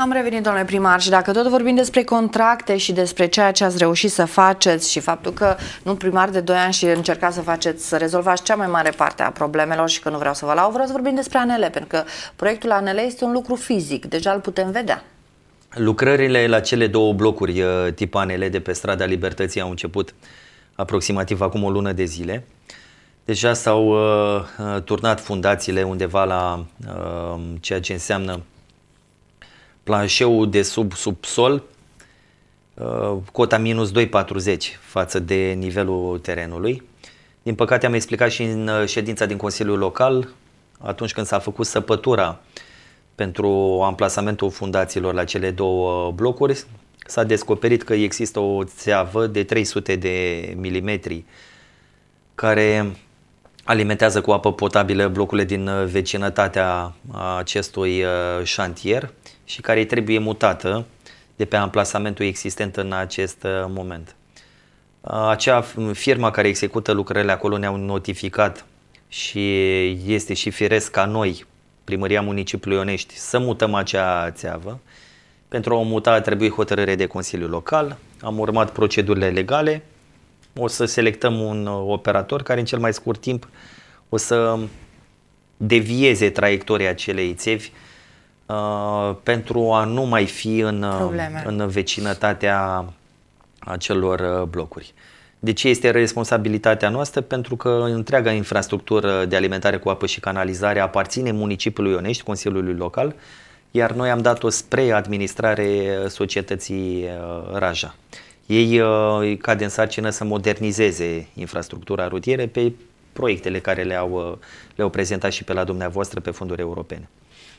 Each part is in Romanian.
Am revenit, domnule primar, și dacă tot vorbim despre contracte și despre ceea ce ați reușit să faceți și faptul că nu primar de 2 ani și încercați să faceți, să rezolvați cea mai mare parte a problemelor și că nu vreau să vă lau, vreau să vorbim despre ANL, pentru că proiectul ANL este un lucru fizic, deja îl putem vedea. Lucrările la cele două blocuri uh, tip ANL de pe strada Libertății au început aproximativ acum o lună de zile. Deja s-au uh, uh turnat fundațiile undeva la uh, ceea ce înseamnă planșeul de sub subsol, uh, cota minus 2,40 față de nivelul terenului. Din păcate am explicat și în uh, ședința din Consiliul Local, atunci când s-a făcut săpătura pentru amplasamentul fundațiilor la cele două blocuri, s-a descoperit că există o țeavă de 300 de milimetri care alimentează cu apă potabilă blocurile din uh, vecinătatea acestui șantier și care îi trebuie mutată de pe amplasamentul existent în acest uh, moment. Uh, acea firma care execută lucrările acolo ne-au notificat și este și firesc ca noi, Primăria Municipiului Ionești, să mutăm acea țeavă. Pentru a o muta a trebuit hotărâre de Consiliu Local, am urmat procedurile legale, o să selectăm un uh, operator care în cel mai scurt timp o să devieze traiectoria acelei țevi Uh, pentru a nu mai fi în, uh, în vecinătatea acelor uh, blocuri. De ce este responsabilitatea noastră? Pentru că întreaga infrastructură de alimentare cu apă și canalizare aparține municipiului Ionești, Consiliului Local, iar noi am dat-o spre administrare societății Raja. Ei cade în sarcină să modernizeze infrastructura rutieră pe proiectele care le-au, le-au prezentat și pe la dumneavoastră pe fonduri europene.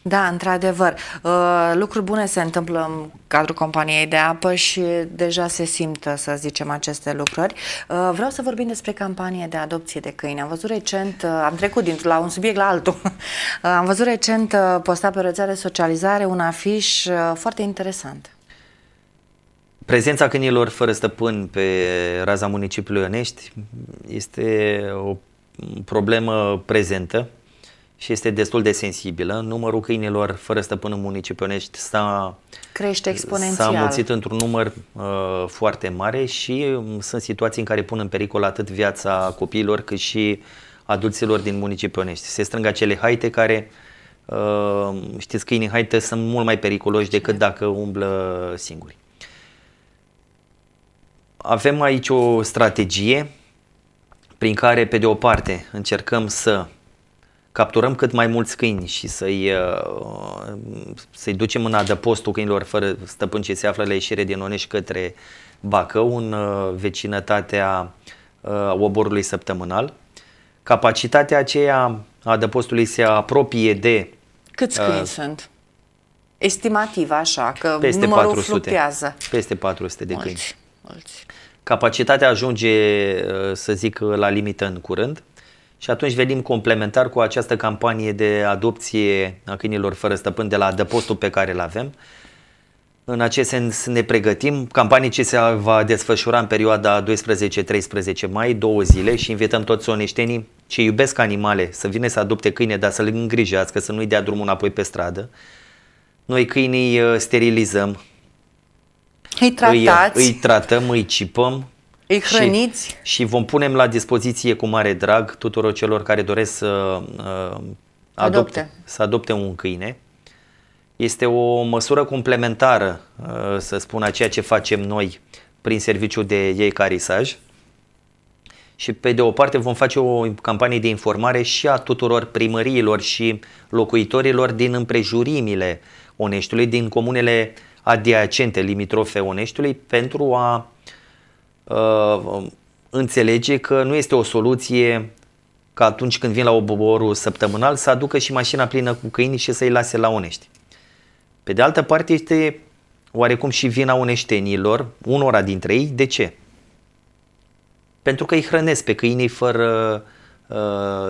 Da, într-adevăr. Uh, lucruri bune se întâmplă în cadrul companiei de apă și deja se simt, să zicem, aceste lucruri. Uh, vreau să vorbim despre campanie de adopție de câini. Am văzut recent, uh, am trecut dintr la un subiect la altul, am văzut recent postat pe rețea de socializare un afiș foarte interesant. Prezența câinilor fără stăpân pe raza municipiului Ionești este o problemă prezentă și este destul de sensibilă. Numărul câinilor fără stăpân în municipiul s-a, crește exponențial. S-a mulțit într-un număr uh, foarte mare și um, sunt situații în care pun în pericol atât viața copiilor cât și adulților din municipiul Se strâng acele haite care, uh, știți, câinii haite sunt mult mai periculoși decât dacă umblă singuri. Avem aici o strategie prin care, pe de o parte, încercăm să capturăm cât mai mulți câini și să-i, uh, să-i ducem în adăpostul câinilor fără stăpân ce se află la ieșire din Onești către Bacău, în uh, vecinătatea uh, oborului săptămânal. Capacitatea aceea a adăpostului se apropie de... Câți câini uh, sunt? Estimativ, așa, că peste numărul 400, fluctuează. Peste 400 de mulți, câini. Mulți. Capacitatea ajunge, să zic, la limită în curând și atunci venim complementar cu această campanie de adopție a câinilor fără stăpân de la adăpostul pe care îl avem. În acest sens ne pregătim. Campanie ce se va desfășura în perioada 12-13 mai, două zile și invităm toți oneștenii ce iubesc animale să vină să adopte câine, dar să le îngrijească, să nu-i dea drumul înapoi pe stradă. Noi câinii uh, sterilizăm, îi tratați, îi, îi tratăm, îi cipăm, îi hrăniți? Și, și vom punem la dispoziție cu mare drag tuturor celor care doresc să uh, adopte, adopte. să adopte un câine. Este o măsură complementară, uh, să spun, a ceea ce facem noi prin serviciul de ei carisaj. Și pe de o parte vom face o campanie de informare și a tuturor primăriilor și locuitorilor din împrejurimile Oneștiului, din comunele adiacente, limitrofe Oneștiului, pentru a uh, înțelege că nu este o soluție ca atunci când vin la oborul săptămânal să aducă și mașina plină cu câini și să-i lase la Unești. Pe de altă parte este oarecum și vina uneștenilor, unora dintre ei, de ce? Pentru că îi hrănesc pe câinii fără uh,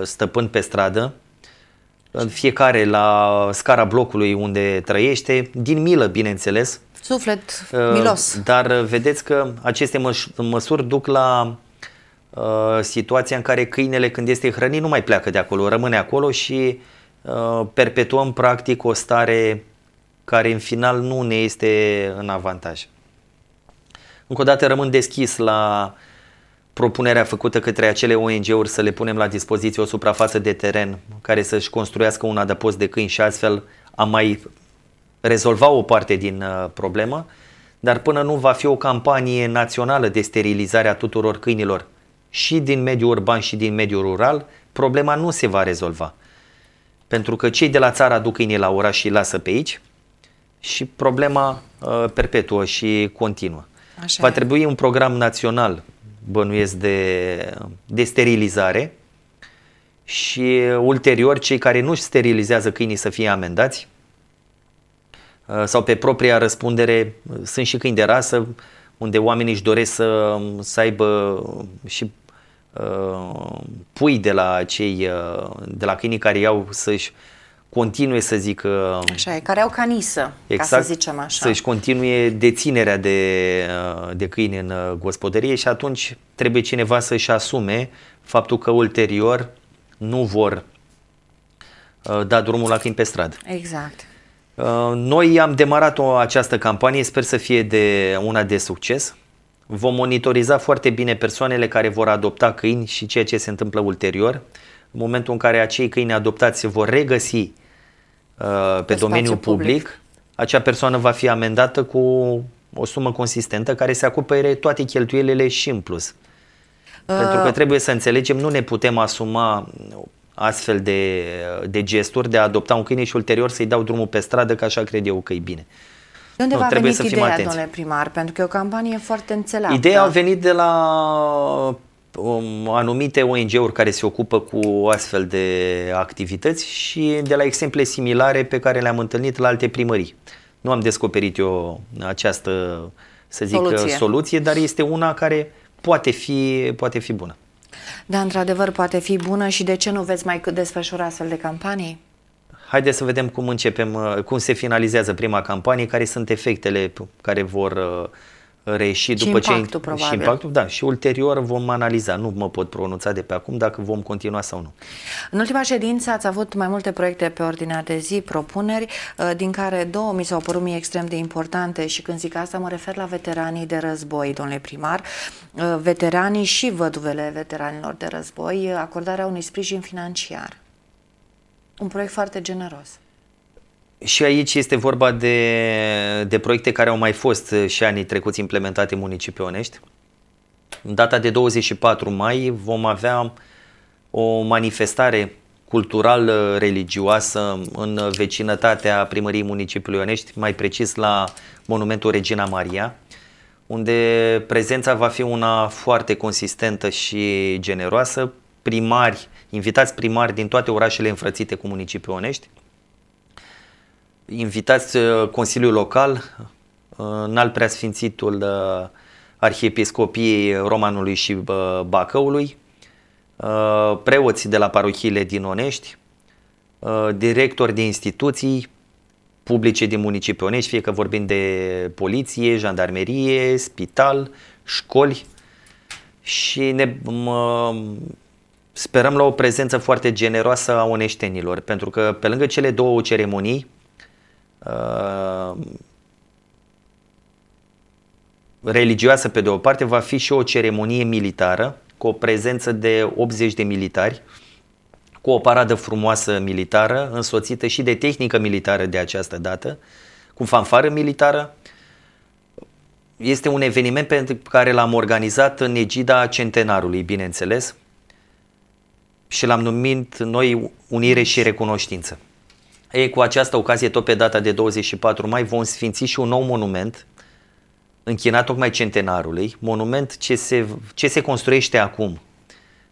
stăpân pe stradă, fiecare la scara blocului unde trăiește, din milă, bineînțeles, Suflet uh, milos. Dar uh, vedeți că aceste măs- măsuri duc la uh, situația în care câinele când este hrănit nu mai pleacă de acolo, rămâne acolo și uh, perpetuăm practic o stare care în final nu ne este în avantaj. Încă o dată rămân deschis la propunerea făcută către acele ONG-uri să le punem la dispoziție o suprafață de teren care să-și construiască un adăpost de câini și astfel am mai rezolva o parte din uh, problemă, dar până nu va fi o campanie națională de sterilizare a tuturor câinilor și din mediul urban și din mediul rural, problema nu se va rezolva. Pentru că cei de la țară aduc câinii la oraș și îi lasă pe aici și problema uh, perpetuă și continuă. Așa va e. trebui un program național, bănuiesc, de, de sterilizare și ulterior cei care nu sterilizează câinii să fie amendați uh, sau pe propria răspundere. Sunt și câini de rasă unde oamenii își doresc să, să aibă și uh, pui de la cei uh, de la câinii care iau să-și continue să zic Așa e, care au canisă, exact, ca să exact, zicem așa. Să-și continue deținerea de, uh, de câini în uh, gospodărie și atunci trebuie cineva să-și asume faptul că ulterior nu vor da drumul la câini pe stradă. Exact. Noi am demarat o, această campanie, sper să fie de una de succes. Vom monitoriza foarte bine persoanele care vor adopta câini și ceea ce se întâmplă ulterior. În momentul în care acei câini adoptați se vor regăsi uh, pe, pe domeniul public, public, acea persoană va fi amendată cu o sumă consistentă care se acopere toate cheltuielile și în plus. Uh. Pentru că trebuie să înțelegem, nu ne putem asuma astfel de, de gesturi de a adopta un câine și ulterior să-i dau drumul pe stradă, că așa cred eu că e bine. De unde nu, va venit să ideea, atenți. domnule primar? Pentru că e o campanie foarte înțeleaptă. Ideea a venit de la um, anumite ONG-uri care se ocupă cu astfel de activități și de la exemple similare pe care le-am întâlnit la alte primării. Nu am descoperit eu această, să zic, soluție, soluție dar este una care poate fi, poate fi bună. Da, într-adevăr, poate fi bună și de ce nu veți mai desfășura astfel de campanii? Haideți să vedem cum începem, uh, cum se finalizează prima campanie, care sunt efectele care vor uh, reieși după impactul, ce... Probabil. Și impactul, da. Și ulterior vom analiza. Nu mă pot pronunța de pe acum dacă vom continua sau nu. În ultima ședință ați avut mai multe proiecte pe ordinea de zi, propuneri, uh, din care două mi s-au părut mie extrem de importante și când zic asta mă refer la veteranii de război, domnule primar, veteranii și văduvele veteranilor de război, acordarea unui sprijin financiar. Un proiect foarte generos. Și aici este vorba de, de proiecte care au mai fost și anii trecuți implementate în municipiul Onești. În data de 24 mai vom avea o manifestare cultural-religioasă în vecinătatea primăriei municipiului Onești, mai precis la monumentul Regina Maria, unde prezența va fi una foarte consistentă și generoasă. Primari, invitați primari din toate orașele înfrățite cu municipiul Onești, invitați uh, Consiliul Local, uh, înalt preasfințitul uh, Arhiepiscopiei Romanului și Bacăului, preoți de la parohiile din Onești, directori de instituții publice din municipiul Onești, fie că vorbim de poliție, jandarmerie, spital, școli și ne mă, sperăm la o prezență foarte generoasă a oneștenilor, pentru că pe lângă cele două ceremonii, uh, religioasă pe de o parte, va fi și o ceremonie militară cu o prezență de 80 de militari, cu o paradă frumoasă militară, însoțită și de tehnică militară de această dată, cu fanfară militară. Este un eveniment pe care l-am organizat în egida centenarului, bineînțeles, și l-am numit noi Unire și Recunoștință. Ei, cu această ocazie, tot pe data de 24 mai, vom sfinți și un nou monument închinat tocmai centenarului, monument ce se, ce se construiește acum,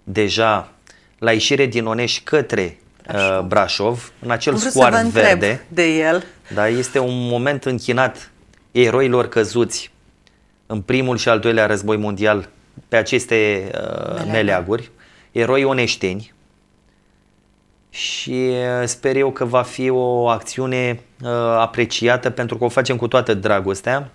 deja la ieșire din Onești către Brașov, uh, Brașov în acel scoar verde. de el. Da, este un moment închinat eroilor căzuți în primul și al doilea război mondial pe aceste uh, meleaguri, eroi oneșteni și uh, sper eu că va fi o acțiune uh, apreciată pentru că o facem cu toată dragostea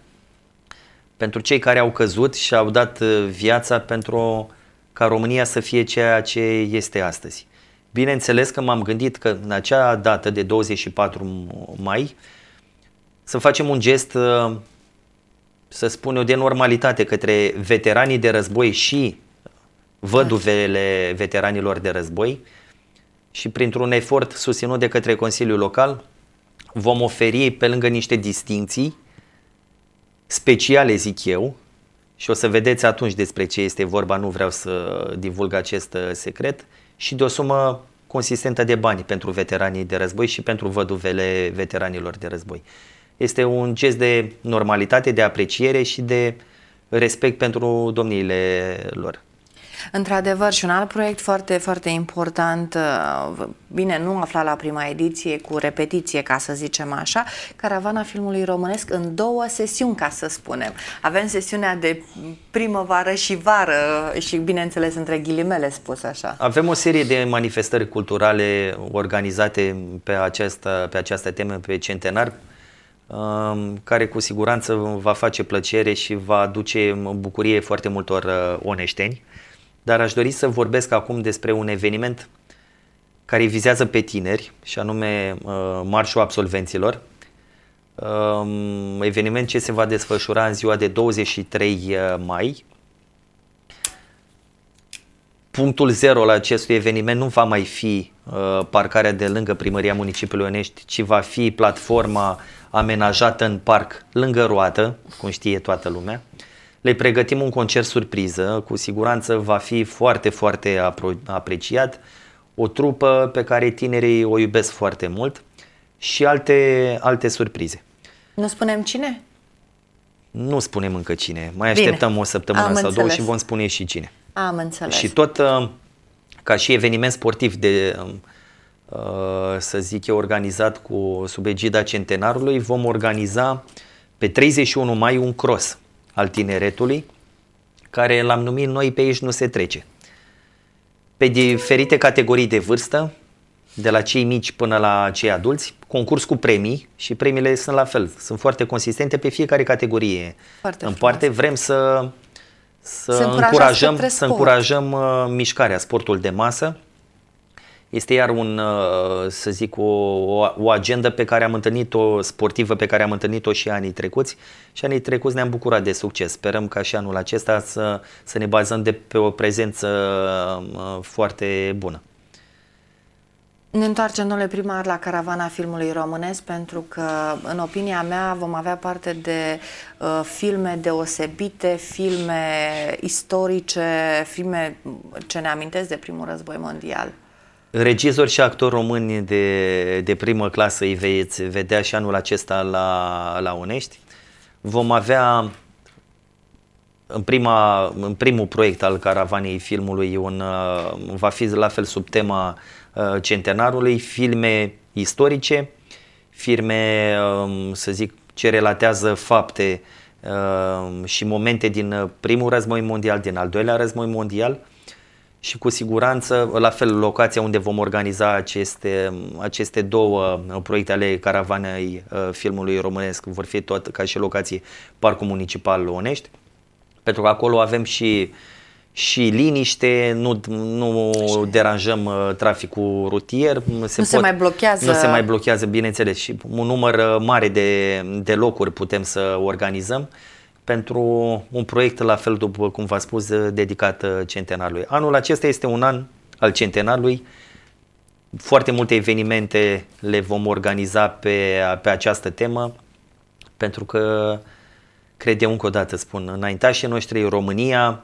pentru cei care au căzut și au dat uh, viața pentru ca România să fie ceea ce este astăzi. Bineînțeles că m-am gândit că în acea dată de 24 mai să facem un gest, uh, să spun eu, de normalitate către veteranii de război și văduvele veteranilor de război și printr-un efort susținut de către Consiliul Local vom oferi pe lângă niște distinții speciale, zic eu, și o să vedeți atunci despre ce este vorba, nu vreau să divulg acest uh, secret, și de o sumă consistentă de bani pentru veteranii de război și pentru văduvele veteranilor de război. Este un gest de normalitate, de apreciere și de respect pentru domniile lor. Într-adevăr, și un alt proiect foarte, foarte important, uh, bine, nu afla la prima ediție, cu repetiție, ca să zicem așa, Caravana filmului românesc în două sesiuni, ca să spunem. Avem sesiunea de primăvară și vară și, bineînțeles, între ghilimele spus așa. Avem o serie de manifestări culturale organizate pe această, pe această temă, pe centenar, um, care cu siguranță va face plăcere și va aduce bucurie foarte multor uh, oneșteni dar aș dori să vorbesc acum despre un eveniment care vizează pe tineri, și anume uh, Marșul Absolvenților. Um, eveniment ce se va desfășura în ziua de 23 uh, mai. Punctul zero la acestui eveniment nu va mai fi uh, parcarea de lângă Primăria Municipiului Onești, ci va fi platforma amenajată în parc lângă roată, cum știe toată lumea. Le pregătim un concert surpriză, cu siguranță va fi foarte, foarte apreciat. O trupă pe care tinerii o iubesc foarte mult și alte, alte surprize. Nu spunem cine? Nu spunem încă cine. Mai așteptăm Bine. o săptămână Am sau înțeles. două și vom spune și cine. Am înțeles. Și tot uh, ca și eveniment sportiv de, um, uh, să zic eu, organizat cu sub egida centenarului, vom organiza pe 31 mai un cross al tineretului, care l-am numit Noi pe aici nu se trece. Pe diferite categorii de vârstă, de la cei mici până la cei adulți, concurs cu premii și premiile sunt la fel, sunt foarte consistente pe fiecare categorie. Foarte în parte vrem să, să încurajăm, să încurajăm uh, mișcarea, sportul de masă, este iar un, uh, să zic, o, o agendă pe care am întâlnit-o, sportivă pe care am întâlnit-o și anii trecuți și anii trecuți ne-am bucurat de succes. Sperăm ca și anul acesta să, să ne bazăm de pe o prezență uh, foarte bună. Ne întoarcem, domnule primar, la caravana filmului românesc, pentru că, în opinia mea, vom avea parte de uh, filme deosebite, filme istorice, filme ce ne amintesc de primul război mondial. Regizori și actori români de, de primă clasă îi veți vedea și anul acesta la, la Unești. Vom avea în, prima, în primul proiect al caravanei filmului un, uh, va fi la fel sub tema uh, centenarului, filme istorice, filme, um, să zic, ce relatează fapte um, și momente din primul război mondial, din al doilea război mondial și cu siguranță, la fel, locația unde vom organiza aceste, aceste două proiecte ale caravanei uh, filmului românesc vor fi tot ca și locație Parcul Municipal Onești, pentru că acolo avem și și liniște, nu, nu deranjăm uh, traficul rutier. Se nu pot, se mai blochează. Nu se mai blochează, bineînțeles, și un număr uh, mare de, de locuri putem să organizăm pentru un proiect la fel, după cum v-am spus, dedicat uh, centenarului. Anul acesta este un an al centenarului. Foarte multe evenimente le vom organiza pe, pe această temă, pentru că, cred eu încă o dată spun, înaintașii noștri, România,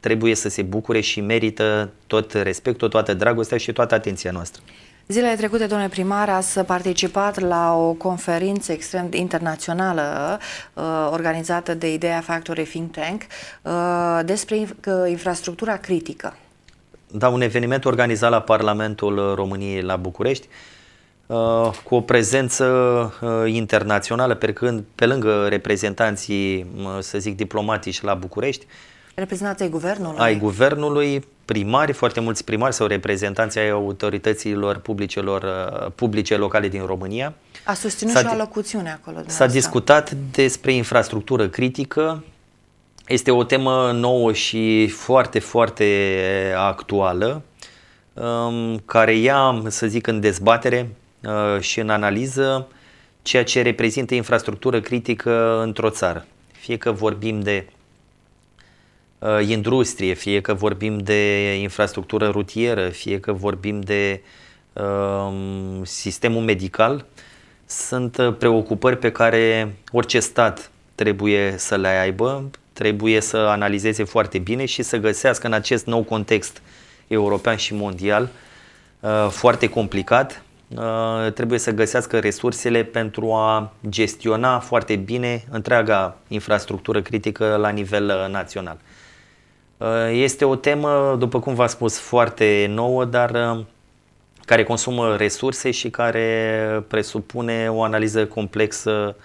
trebuie să se bucure și merită tot respectul, toată dragostea și toată atenția noastră. Zilele trecute, domnule primar, ați participat la o conferință extrem internațională uh, organizată de Ideea Factory Think Tank uh, despre uh, infrastructura critică. Da, un eveniment organizat la Parlamentul României la București uh, cu o prezență uh, internațională pe, când, pe lângă reprezentanții, uh, să zic, diplomatici la București. Reprezentanții ai guvernului. Ai guvernului, primari, foarte mulți primari sau reprezentanții ai autorităților publicelor, uh, publice locale din România. A susținut s-a, și o alocuțiune acolo. S-a discutat despre infrastructură critică. Este o temă nouă și foarte, foarte actuală, um, care ia, să zic, în dezbatere uh, și în analiză ceea ce reprezintă infrastructură critică într-o țară. Fie că vorbim de uh, industrie, fie că vorbim de infrastructură rutieră, fie că vorbim de uh, sistemul medical, sunt uh, preocupări pe care orice stat trebuie să le aibă, trebuie să analizeze foarte bine și să găsească în acest nou context european și mondial uh, foarte complicat, uh, trebuie să găsească resursele pentru a gestiona foarte bine întreaga infrastructură critică la nivel național. Este o temă, după cum v-am spus, foarte nouă, dar care consumă resurse și care presupune o analiză complexă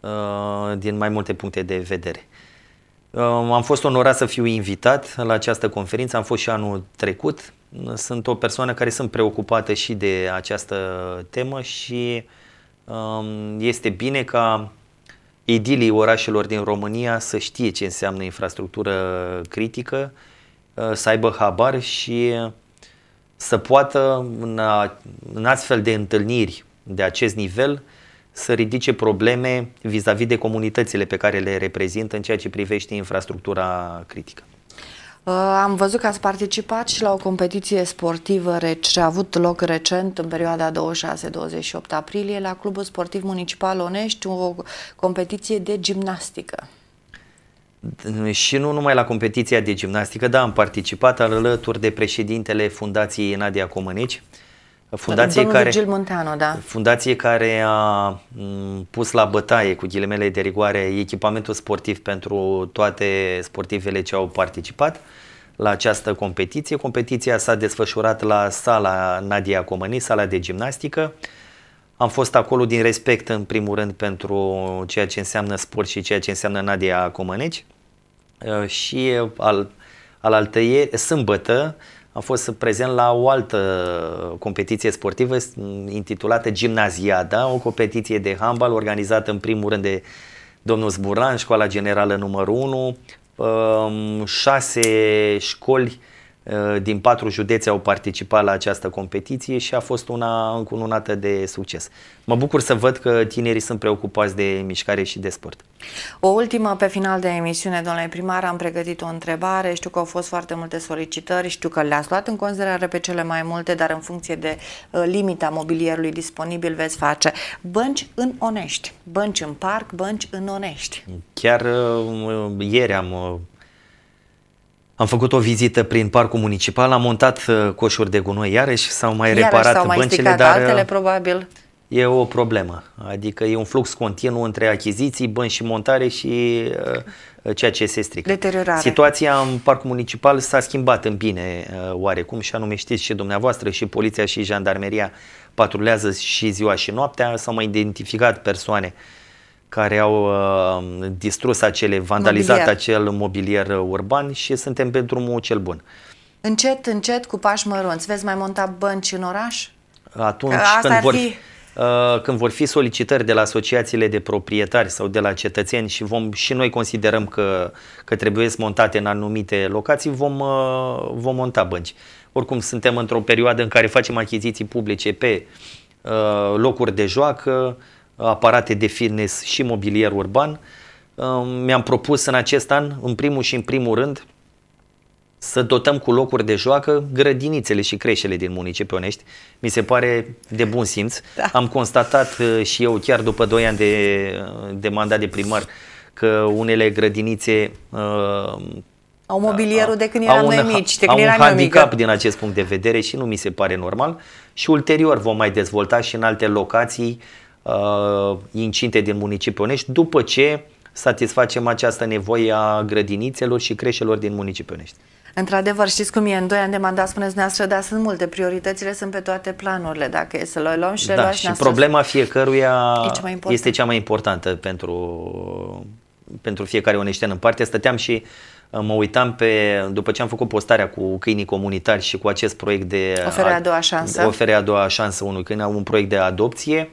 uh, din mai multe puncte de vedere. Uh, am fost onorat să fiu invitat la această conferință, am fost și anul trecut. Sunt o persoană care sunt preocupată și de această temă și um, este bine ca edilii orașelor din România să știe ce înseamnă infrastructură critică, uh, să aibă habar și să poată în, a, în astfel de întâlniri de acest nivel să ridice probleme vis-a-vis de comunitățile pe care le reprezintă în ceea ce privește infrastructura critică. Uh, am văzut că ați participat și la o competiție sportivă ce a avut loc recent în perioada 26-28 aprilie la Clubul Sportiv Municipal Onești, o competiție de gimnastică. Și nu numai la competiția de gimnastică, dar am participat alături de președintele Fundației Nadia Comănici, fundație Domnul care, Gil Munteanu, da. fundație care a pus la bătaie, cu ghilimele de rigoare, echipamentul sportiv pentru toate sportivele ce au participat la această competiție. Competiția s-a desfășurat la sala Nadia Comănici, sala de gimnastică. Am fost acolo din respect, în primul rând, pentru ceea ce înseamnă sport și ceea ce înseamnă Nadia Comăneci. Uh, și al, al altăieri, sâmbătă, am fost prezent la o altă competiție sportivă intitulată Gimnaziada, o competiție de handbal organizată în primul rând de domnul Zburan, școala generală numărul 1, um, șase școli uh, din patru județe au participat la această competiție și a fost una încununată de succes. Mă bucur să văd că tinerii sunt preocupați de mișcare și de sport. O ultimă pe final de emisiune, domnule primar, am pregătit o întrebare. Știu că au fost foarte multe solicitări, știu că le-ați luat în considerare pe cele mai multe, dar în funcție de uh, limita mobilierului disponibil veți face bănci în Onești, bănci în parc, bănci în Onești. Chiar uh, ieri am uh, am făcut o vizită prin parcul municipal, am montat uh, coșuri de gunoi iarăși, s-au mai iarăși reparat s-au mai băncile, dar altele probabil e o problemă. Adică e un flux continuu între achiziții, bani și montare și uh, ceea ce se strică. Deteriorare. Situația în parcul municipal s-a schimbat în bine uh, oarecum și anume știți și dumneavoastră și poliția și jandarmeria patrulează și ziua și noaptea. S-au mai identificat persoane care au uh, distrus acele, vandalizat mobilier. acel mobilier urban și suntem pe drumul cel bun. Încet, încet, cu pași mărunți, veți mai monta bănci în oraș? Atunci când vor fi Uh, când vor fi solicitări de la asociațiile de proprietari sau de la cetățeni și vom și noi considerăm că, că trebuie montate în anumite locații, vom, uh, vom monta bănci. Oricum suntem într-o perioadă în care facem achiziții publice pe uh, locuri de joacă, aparate de fitness și mobilier urban. Mi-am propus în acest an, în primul și în primul rând, să dotăm cu locuri de joacă grădinițele și creșele din municipiul Onești. Mi se pare de bun simț. Da. Am constatat uh, și eu chiar după 2 ani de, uh, de mandat de primar că unele grădinițe uh, au mobilierul de când eram un, noi mici, de când au eram un handicap mică. din acest punct de vedere și nu mi se pare normal. Și ulterior vom mai dezvolta și în alte locații uh, incinte din municipiul Onești, după ce satisfacem această nevoie a grădinițelor și creșelor din municipiul Onești. Într-adevăr, știți cum e, în doi ani de mandat spuneți noastră, dar sunt multe, prioritățile sunt pe toate planurile, dacă e să le luăm și le da, luați și problema fiecăruia este cea mai importantă pentru, pentru fiecare oneștean în parte. Stăteam și uh, mă uitam pe, după ce am făcut postarea cu câinii comunitari și cu acest proiect de... Ofere a doua șansă. Ofere a doua șansă unui câine, un proiect de adopție.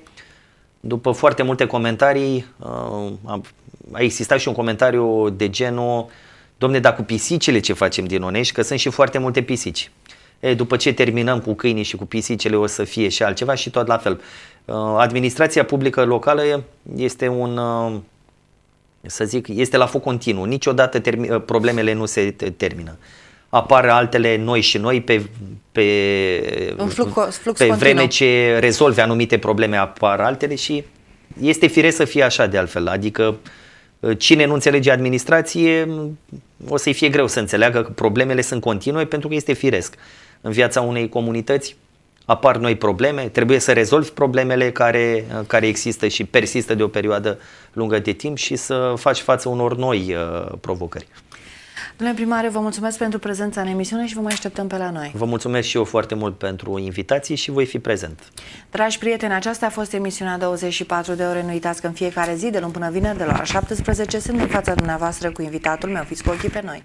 După foarte multe comentarii, uh, a existat și un comentariu de genul Domne, dar cu pisicile ce facem din Onești, că sunt și foarte multe pisici. E, după ce terminăm cu câinii și cu pisicile o să fie și altceva și tot la fel. Uh, administrația publică locală este un, uh, să zic, este la foc continuu. Niciodată termi- uh, problemele nu se termină. Apar altele noi și noi pe, pe, Un flux, flux pe continuu. vreme ce rezolve anumite probleme apar altele și este firesc să fie așa de altfel. Adică cine nu înțelege administrație o să-i fie greu să înțeleagă că problemele sunt continue pentru că este firesc. În viața unei comunități apar noi probleme, trebuie să rezolvi problemele care, care există și persistă de o perioadă lungă de timp și să faci față unor noi uh, provocări. Domnule primare, vă mulțumesc pentru prezența în emisiune și vă mai așteptăm pe la noi. Vă mulțumesc și eu foarte mult pentru invitații și voi fi prezent. Dragi prieteni, aceasta a fost emisiunea 24 de ore. Nu uitați că în fiecare zi, de luni până vineri, de la ora 17, sunt în fața dumneavoastră cu invitatul meu. Fiți cu ochii pe noi.